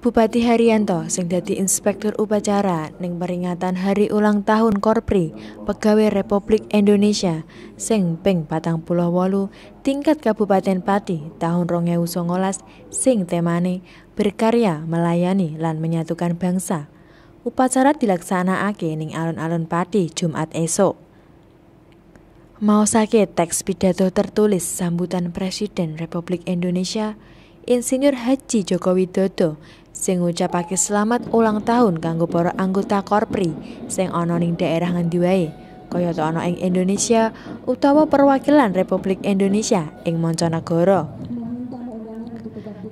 Bupati Haryanto sing dadi inspektur upacara ning peringatan hari ulang tahun Korpri Pegawai Republik Indonesia sing ping 48 tingkat Kabupaten Pati tahun 2019 sing temane berkarya melayani lan menyatukan bangsa. Upacara dilaksanakake ning alun-alun Pati Jumat esok. Mau sakit teks pidato tertulis sambutan Presiden Republik Indonesia Insinyur Haji Joko Widodo sing ngucapake selamat ulang tahun kanggo para anggota Korpri sing ana ning daerah ngendi wae kayata ana ing Indonesia utawa perwakilan Republik Indonesia ing mancanagara.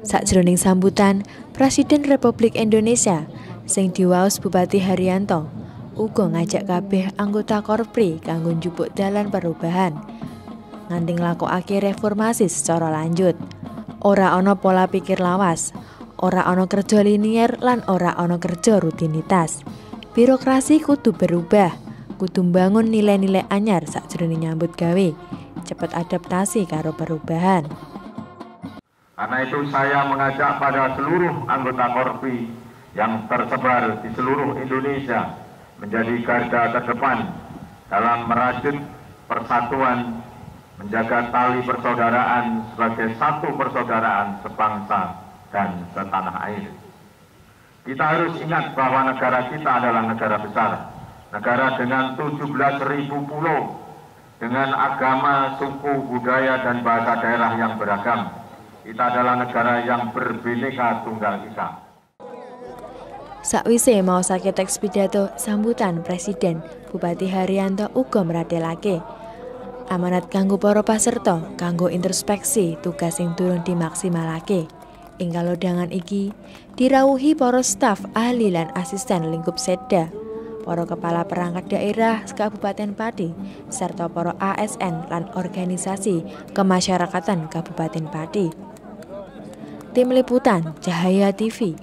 Sakjroning sambutan, Presiden Republik Indonesia sing diwaos Bupati Haryanto uga ngajak kabeh anggota Korpri kanggo njupuk dalan perubahan nganti nglakokake reformasi secara lanjut. Ora ana pola pikir lawas, ora ana kerja linier lan ora ana kerja rutinitas. Birokrasi kudu berubah, kudu bangun nilai-nilai anyar sakjroning nyambut gawe, cepet adaptasi karo perubahan. Karena itu saya mengajak pada seluruh anggota Korpi yang tersebar di seluruh Indonesia menjadi garda terdepan dalam merajut persatuan, menjaga tali persaudaraan sebagai satu persaudaraan sebangsa dan setanah air. Kita harus ingat bahwa negara kita adalah negara besar, negara dengan 17.000 pulau, dengan agama, suku, budaya, dan bahasa daerah yang beragam. Kita adalah negara yang berbineka tunggal ika. Sakwise mau sakit teks pidato sambutan Presiden Bupati Haryanto uga mratelake amanat kanggo para paserta kanggo introspeksi tugas sing turun dimaksimalake. Ing kalodhangan iki dirawuhi para staf ahli lan asisten lingkup seda, para kepala perangkat daerah Kabupaten Pati, serta para ASN lan organisasi kemasyarakatan Kabupaten Pati. Tim Liputan Cahaya TV